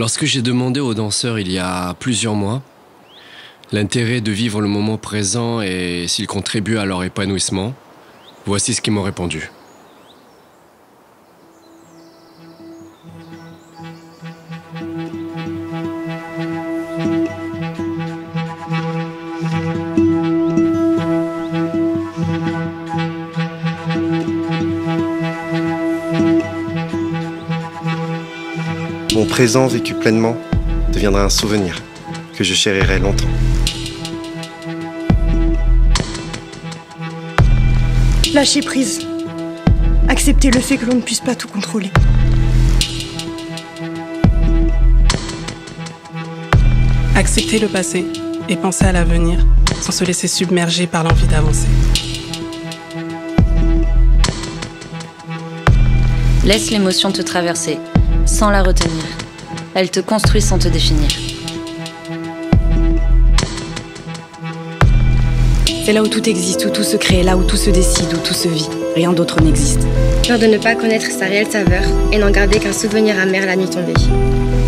Lorsque j'ai demandé aux danseurs il y a plusieurs mois l'intérêt de vivre le moment présent et s'ils contribuent à leur épanouissement, voici ce qu'ils m'ont répondu. Présent vécu pleinement deviendra un souvenir que je chérirai longtemps. Lâcher prise. Accepter le fait que l'on ne puisse pas tout contrôler. Accepter le passé et penser à l'avenir sans se laisser submerger par l'envie d'avancer. Laisse l'émotion te traverser, sans la retenir. Elle te construit sans te définir. C'est là où tout existe, où tout se crée, là où tout se décide, où tout se vit. Rien d'autre n'existe. Peur de ne pas connaître sa réelle saveur et n'en garder qu'un souvenir amer la nuit tombée.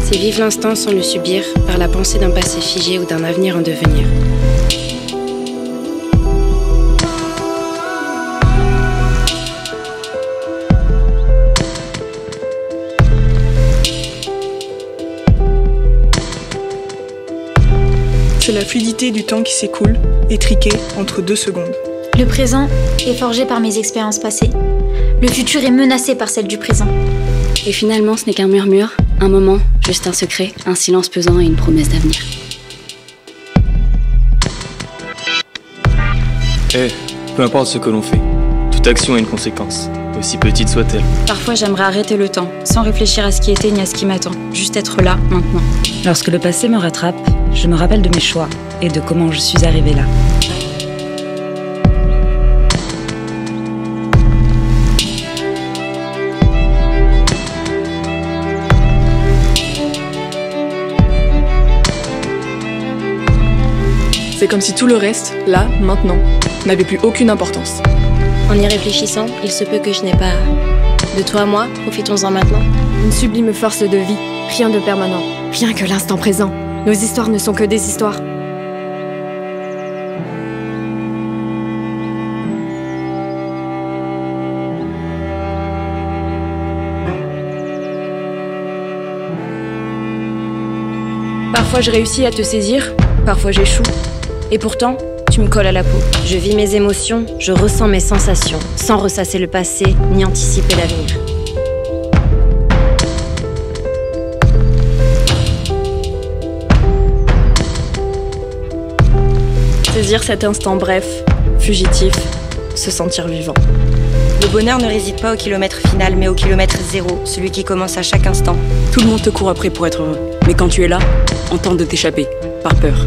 C'est vivre l'instant sans le subir par la pensée d'un passé figé ou d'un avenir en devenir. C'est la fluidité du temps qui s'écoule, étriquée entre deux secondes. Le présent est forgé par mes expériences passées. Le futur est menacé par celle du présent. Et finalement, ce n'est qu'un murmure, un moment, juste un secret, un silence pesant et une promesse d'avenir. Eh, peu importe ce que l'on fait, toute action a une conséquence, aussi petite soit-elle. Parfois, j'aimerais arrêter le temps, sans réfléchir à ce qui était ni à ce qui m'attend. Juste être là, maintenant. Lorsque le passé me rattrape, je me rappelle de mes choix et de comment je suis arrivée là. C'est comme si tout le reste, là, maintenant, n'avait plus aucune importance. En y réfléchissant, il se peut que je n'ai pas. De toi à moi, profitons-en maintenant. Une sublime force de vie, rien de permanent, rien que l'instant présent. Nos histoires ne sont que des histoires. Parfois je réussis à te saisir, parfois j'échoue. Et pourtant, tu me colles à la peau. Je vis mes émotions, je ressens mes sensations, sans ressasser le passé ni anticiper l'avenir. Saisir cet instant bref, fugitif, se sentir vivant. Le bonheur ne réside pas au kilomètre final, mais au kilomètre zéro, celui qui commence à chaque instant. Tout le monde te court après pour être heureux. Mais quand tu es là, on tente de t'échapper, par peur.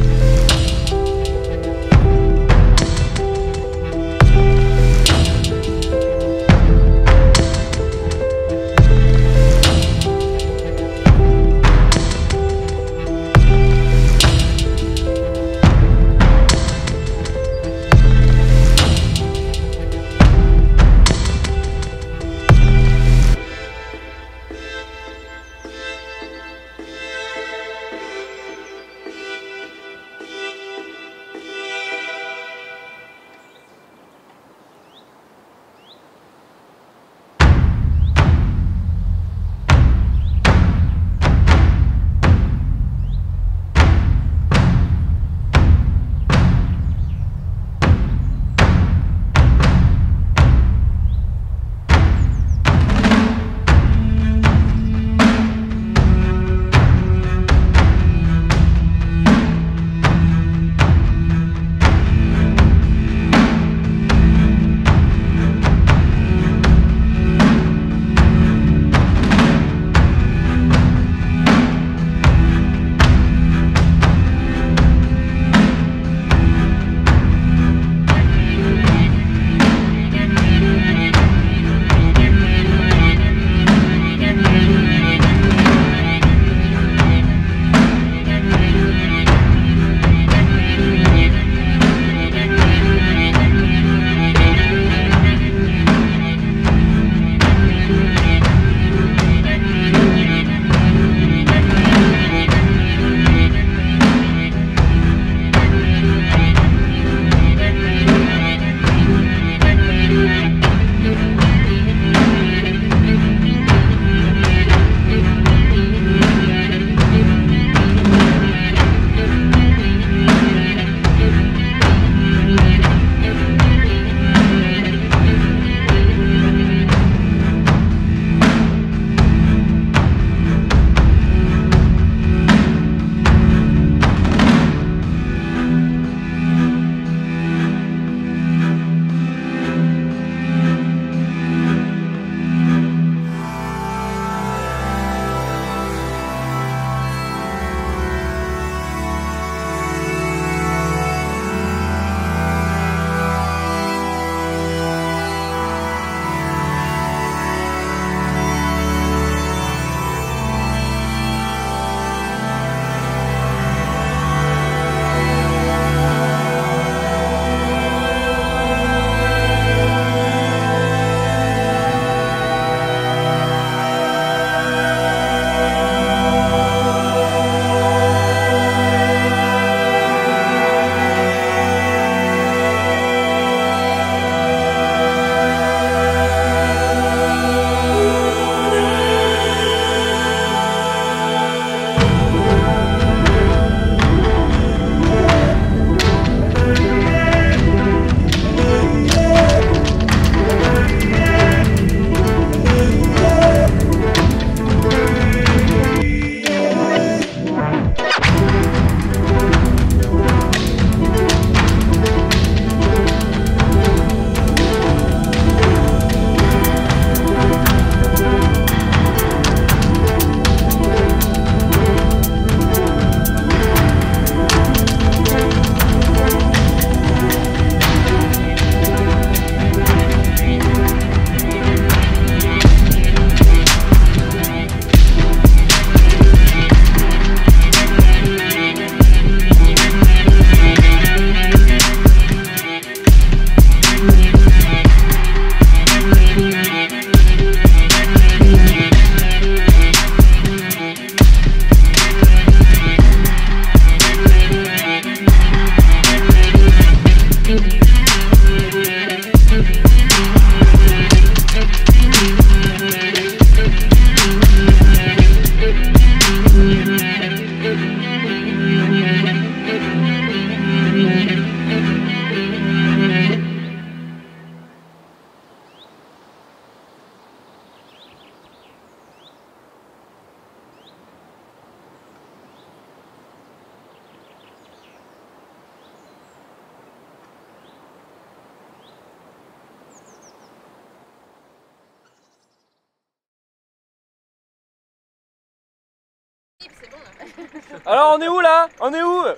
Alors on est où là? On est où? Bah,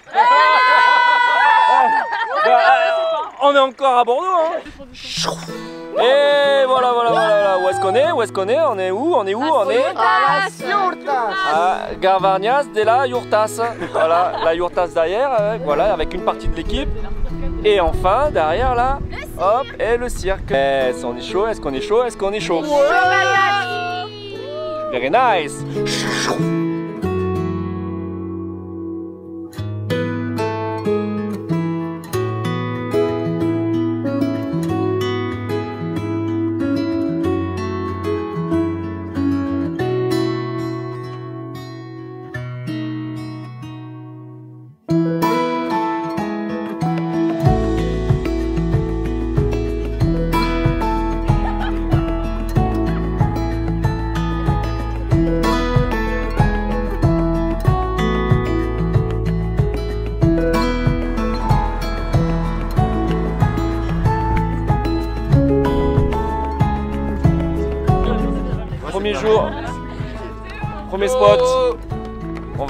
euh, On est encore à Bordeaux hein. Et voilà, voilà, voilà. Où est-ce qu'on est? Où est-ce qu'on est? On est où? On est où? On est à Garvarnias de la Yurtas. Voilà, la Yurtas derrière, euh, voilà, avec une partie de l'équipe. Et enfin, derrière là, hop, et le cirque. Est-ce qu'on est chaud? Est-ce qu'on est chaud? Est-ce qu'on est chaud? Very nice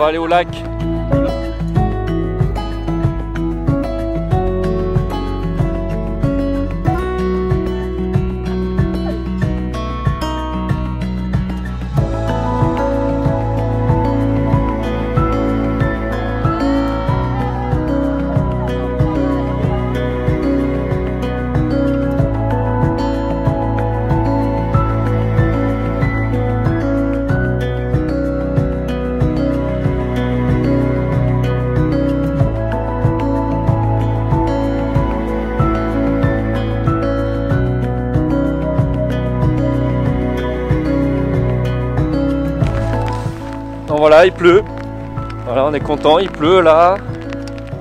aller au lac. Voilà, il pleut. Voilà, on est content, il pleut là.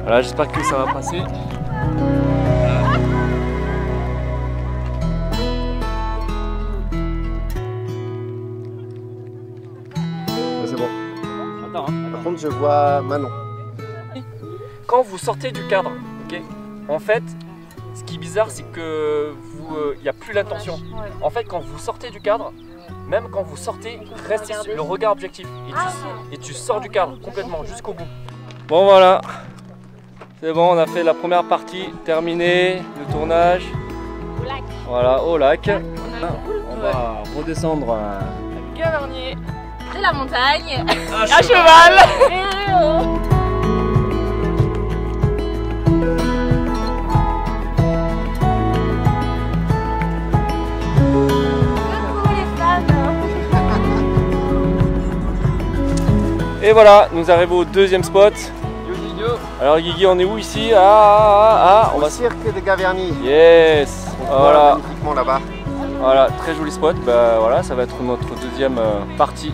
Voilà, j'espère que ça va passer. C'est bon. Attends, hein. Par contre, je vois Manon. Quand vous sortez du cadre, ok, en fait, ce qui est bizarre, c'est que vous, il n'y a plus l'intention. En fait, quand vous sortez du cadre, même quand vous sortez, restez sur le regard objectif et tu, et tu sors du cadre complètement jusqu'au bout. Bon voilà, c'est bon, on a fait la première partie terminée, le tournage. Voilà, au lac. On va redescendre. euh, Gavarnier, de la montagne, À à cheval. Et voilà, nous arrivons au deuxième spot. Alors Guigui, on est où ici? Ah, ah, ah, on Au va cirque de Gaverny. Yes On Voilà, magnifiquement là-bas. voilà, très joli spot. Bah voilà, ça va être notre deuxième euh, partie.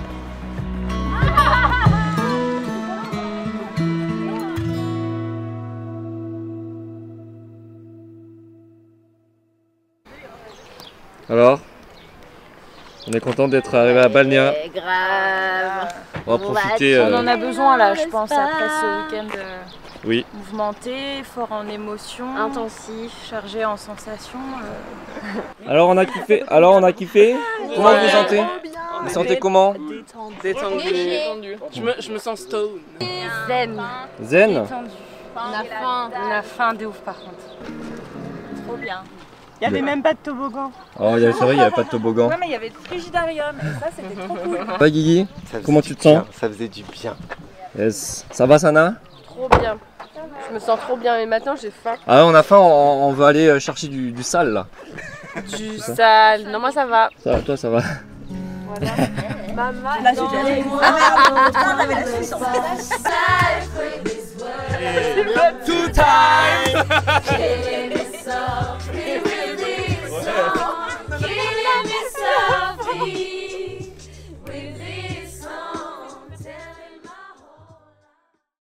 Alors, on est content d'être arrivé à Balnia. grave. On va profiter. On euh, en a besoin là, je pense, après ce week-end euh, Oui. mouvementé, fort en émotions, intensif, chargé en sensations. euh. Alors on a kiffé. Alors on a kiffé. Comment vous vous sentez Vous sentez comment Détendu. Je me, je me sens stone. Zen. Zen Détendu. On a faim. On a faim de ouf par contre. Trop bien. Il n'y avait même pas de toboggan. Oh, il y avait- c'est vrai, il n'y avait pas de toboggan. Ouais, mais il y avait le frigidarium et ça, c'était trop cool. Va Guigui Comment tu te sens bien, Ça faisait du bien. Yes. Ça va Sana Trop bien. Je me sens trop bien, mais maintenant j'ai faim. Ah on a faim, on, on veut aller euh, chercher du, du sale là. Du sale. Non, moi ça va. Ça, toi ça va Maman, La suite, elle est- Ah Two time